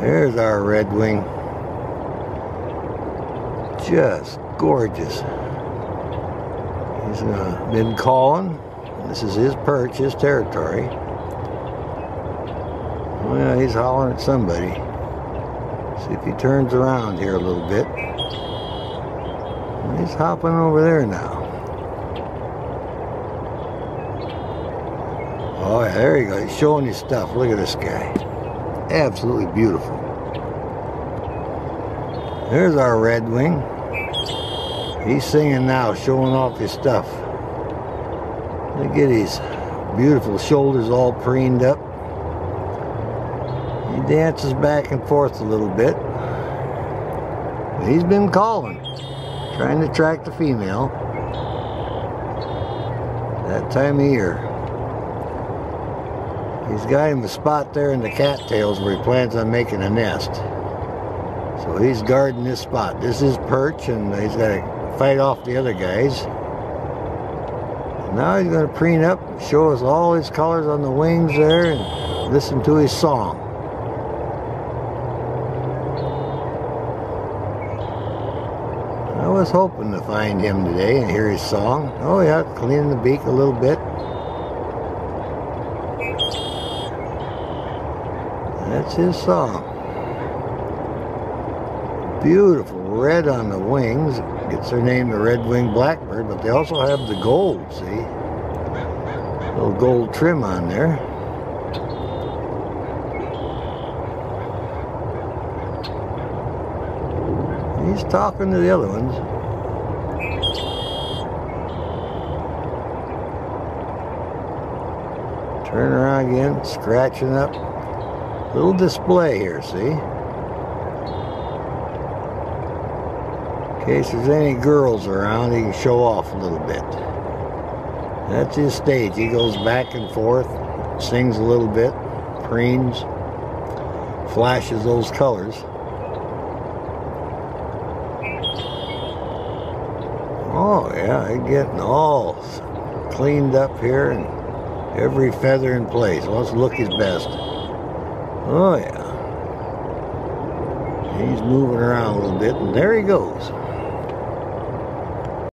There's our red wing. Just gorgeous. He's uh, been calling. This is his perch, his territory. Well, he's hollering at somebody. See if he turns around here a little bit. He's hopping over there now. Oh, yeah, there you go. He's showing you stuff. Look at this guy. Absolutely beautiful. There's our red wing. He's singing now, showing off his stuff. Look at his beautiful shoulders all preened up. He dances back and forth a little bit. He's been calling, trying to attract the female. That time of year. He's got him a spot there in the cattails where he plans on making a nest. So he's guarding this spot. This is perch, and he's got to fight off the other guys. Now he's going to preen up, show us all his colors on the wings there, and listen to his song. I was hoping to find him today and hear his song. Oh yeah, cleaning the beak a little bit. That's his song. Beautiful red on the wings. Gets their name the red-winged blackbird, but they also have the gold, see? Little gold trim on there. He's talking to the other ones. Turn around again, scratching up. Little display here, see? Case there's any girls around, he can show off a little bit. That's his stage. He goes back and forth, sings a little bit, preens, flashes those colors. Oh yeah, they're getting all cleaned up here and every feather in place. To look his best. Oh yeah. He's moving around a little bit and there he goes.